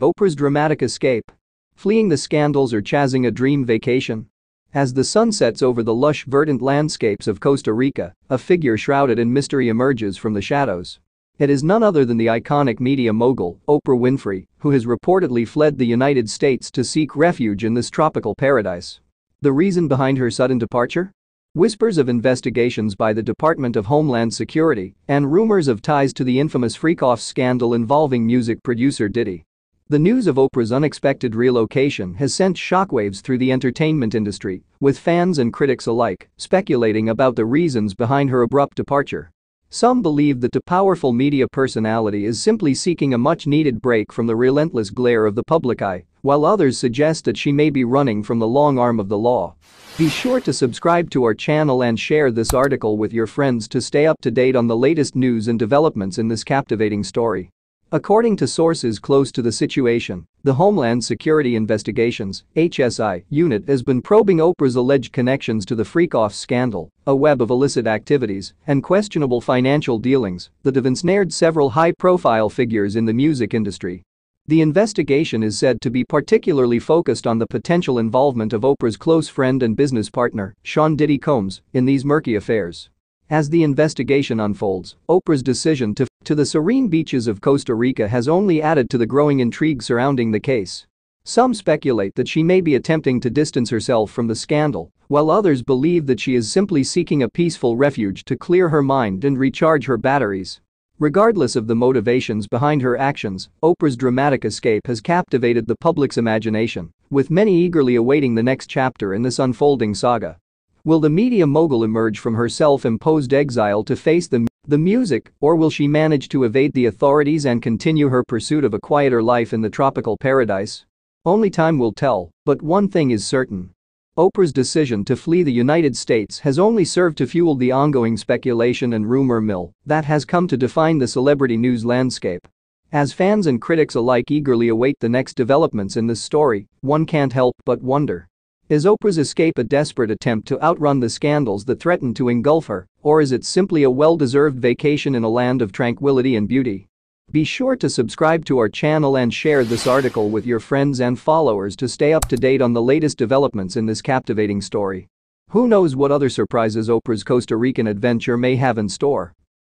Oprah's dramatic escape. Fleeing the scandals or chasing a dream vacation? As the sun sets over the lush verdant landscapes of Costa Rica, a figure shrouded in mystery emerges from the shadows. It is none other than the iconic media mogul, Oprah Winfrey, who has reportedly fled the United States to seek refuge in this tropical paradise. The reason behind her sudden departure? Whispers of investigations by the Department of Homeland Security and rumors of ties to the infamous Freakoff scandal involving music producer Diddy. The news of Oprah's unexpected relocation has sent shockwaves through the entertainment industry, with fans and critics alike speculating about the reasons behind her abrupt departure. Some believe that the powerful media personality is simply seeking a much-needed break from the relentless glare of the public eye, while others suggest that she may be running from the long arm of the law. Be sure to subscribe to our channel and share this article with your friends to stay up to date on the latest news and developments in this captivating story. According to sources close to the situation, the Homeland Security Investigations HSI, unit has been probing Oprah's alleged connections to the Freakoff scandal, a web of illicit activities and questionable financial dealings that have ensnared several high-profile figures in the music industry. The investigation is said to be particularly focused on the potential involvement of Oprah's close friend and business partner, Sean Diddy Combs, in these murky affairs. As the investigation unfolds, Oprah's decision to to the serene beaches of Costa Rica has only added to the growing intrigue surrounding the case. Some speculate that she may be attempting to distance herself from the scandal, while others believe that she is simply seeking a peaceful refuge to clear her mind and recharge her batteries. Regardless of the motivations behind her actions, Oprah's dramatic escape has captivated the public's imagination, with many eagerly awaiting the next chapter in this unfolding saga. Will the media mogul emerge from her self-imposed exile to face the, the music, or will she manage to evade the authorities and continue her pursuit of a quieter life in the tropical paradise? Only time will tell, but one thing is certain. Oprah's decision to flee the United States has only served to fuel the ongoing speculation and rumor mill that has come to define the celebrity news landscape. As fans and critics alike eagerly await the next developments in this story, one can't help but wonder. Is Oprah's escape a desperate attempt to outrun the scandals that threaten to engulf her, or is it simply a well-deserved vacation in a land of tranquility and beauty? Be sure to subscribe to our channel and share this article with your friends and followers to stay up to date on the latest developments in this captivating story. Who knows what other surprises Oprah's Costa Rican adventure may have in store?